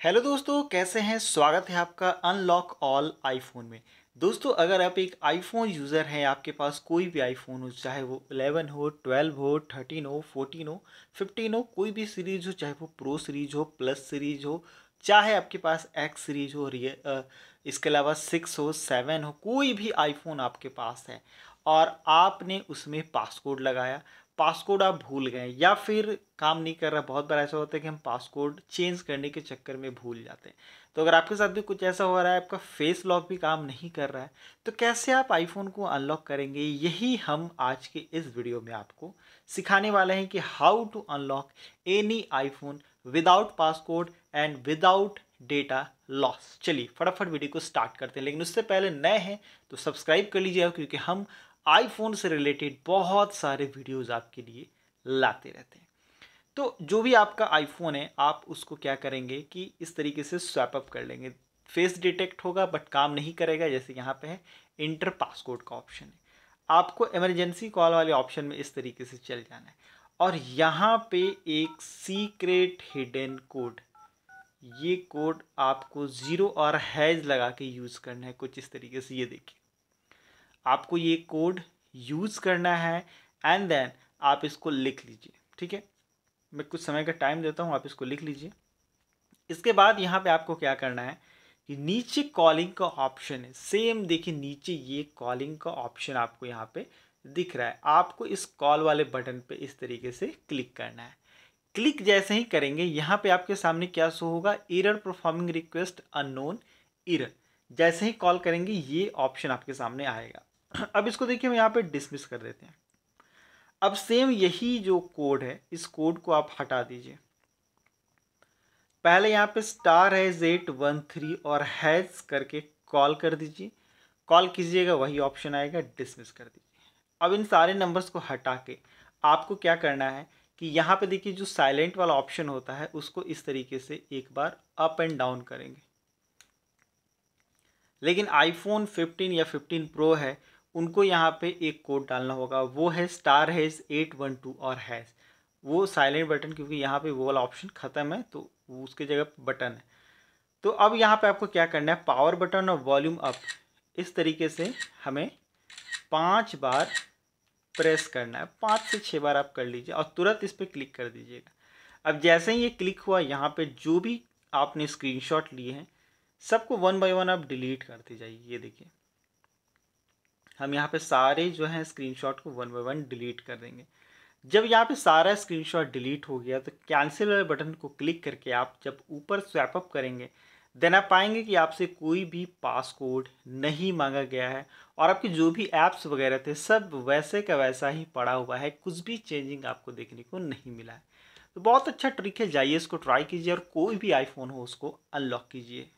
Hello दोस्तों, कैसे हैं? स्वागत है आपका अनलॉक ऑल आईफोन में। दोस्तों, अगर आप एक आईफोन यूज़र हैं, आपके पास कोई भी आईफोन हो, चाहे वो 11 हो 12 हो 13 हो 14 हो 15 हो, कोई भी सीरीज़ हो, चाहे वो प्रो सीरीज़ हो प्लस सीरीज़ हो, चाहे आपके पास एक्स सीरीज़ हो रिय इसके अलावा सिक्स हो सेवन हो, कोई भी आईफोन आपके पास है, और आपने उसमें पासकोड लगाया पासकोड आप भूल गए या फिर काम नहीं कर रहा, बहुत बार ऐसा होता है कि हम पासकोड चेंज करने के चक्कर में भूल जाते हैं। तो अगर आपके साथ भी कुछ ऐसा हो रहा है, आपका फेस लॉक भी काम नहीं कर रहा है तो कैसे आप आईफोन को अनलॉक करेंगे, यही हम आज के इस वीडियो में आपको सिखाने वाले हैं कि how to unlock any iPhone without passcode and without data loss चलिए, फटाफट वीडियो को स्टार्ट करते हैं, लेकिन उससे पहले नए हैं तो सब्सक्राइब कर लीजिएगा क्योंकि हम आईफोन से रिलेटेड बहुत सारे वीडियोस आपके लिए लाते रहते हैं। तो जो भी आपका आईफोन है, आप उसको क्या करेंगे कि इस तरीके से स्वैप अप कर लेंगे। फेस डिटेक्ट होगा बट काम नहीं करेगा, जैसे यहाँ पे है इंटर पासकोड का ऑप्शन है। आपको इमरजेंसी कॉल वाले ऑप्शन में इस तरीके से चल जाना है। और यहाँ पे एक सीक्रेट हिडन कोड ये कोड आपको ज़ीरो और हैज़ लगा के यूज़ करना है, कुछ इस तरीके से, ये देखिए। आपको ये कोड यूज़ करना है एंड देन आप इसको लिख लीजिए, ठीक है? मैं कुछ समय का टाइम देता हूँ, आप इसको लिख लीजिए। इसके बाद यहाँ पे आपको क्या करना है कि नीचे कॉलिंग का ऑप्शन है। सेम देखिए, नीचे ये कॉलिंग का ऑप्शन आपको यहाँ पे दिख रहा है। आपको इस कॉल वाले बटन पे इस तरीके से क्लिक करना है। क्लिक जैसे ही करेंगे, यहाँ पे आपके सामने क्या शो होगा? Error performing request unknown error जैसे ही कॉल करेंगे, ये ऑप्शन आपके सामने आएगा। अब इसको देखिए हम यहाँ पे डिसमिस कर देते हैं। अब सेम यही जो कोड है, इस कोड को आप हटा दीजिए। पहले यहाँ पे star hash eight one three और हैज़ करके कॉल कर दीजिए। कॉल कीजिएगा, वही ऑप्शन आएगा डिसमिस कर दीजिए। अब इन सारे नंबर्स को हटा के आपको क्या करना है कि यहाँ पे देखिए जो साइलेंट वाला ऑप्शन होता है, उसको इस तरीके से एक बार अप एंड डाउन करेंगे। लेकिन आईफोन 15 या 15 प्रो है उनको यहाँ पे एक कोड डालना होगा। वो है star hash eight one two और हैज़ वो साइलेंट बटन क्योंकि यहाँ पे वो वाला ऑप्शन ख़त्म है तो उसके जगह बटन है। तो अब यहाँ पे आपको क्या करना है? पावर बटन और वॉल्यूम अप। इस तरीके से हमें पाँच बार प्रेस करना है। पाँच से छः बार आप कर लीजिए और तुरंत इस पर क्लिक कर दीजिएगा। अब जैसे ही ये क्लिक हुआ, यहाँ पे जो भी आपने स्क्रीनशॉट लिए हैं, सबको वन बाय वन आप डिलीट करते जाइए। ये देखिए। हम यहाँ पे सारे जो हैं स्क्रीनशॉट को वन बाय वन डिलीट कर देंगे। जब यहाँ पे सारा स्क्रीनशॉट डिलीट हो गया तो कैंसिल वाले बटन को क्लिक करके आप जब ऊपर स्वैप अप करेंगे देन आप पाएँगे कि आपसे कोई भी पासकोड नहीं मांगा गया है और आपके जो भी ऐप्स वगैरह थे, सब वैसे का वैसा ही पड़ा हुआ है, कुछ भी चेंजिंग आपको देखने को नहीं मिला है। तो बहुत अच्छा ट्रिक है, जाइए इसको ट्राई कीजिए और कोई भी आईफोन हो उसको अनलॉक कीजिए।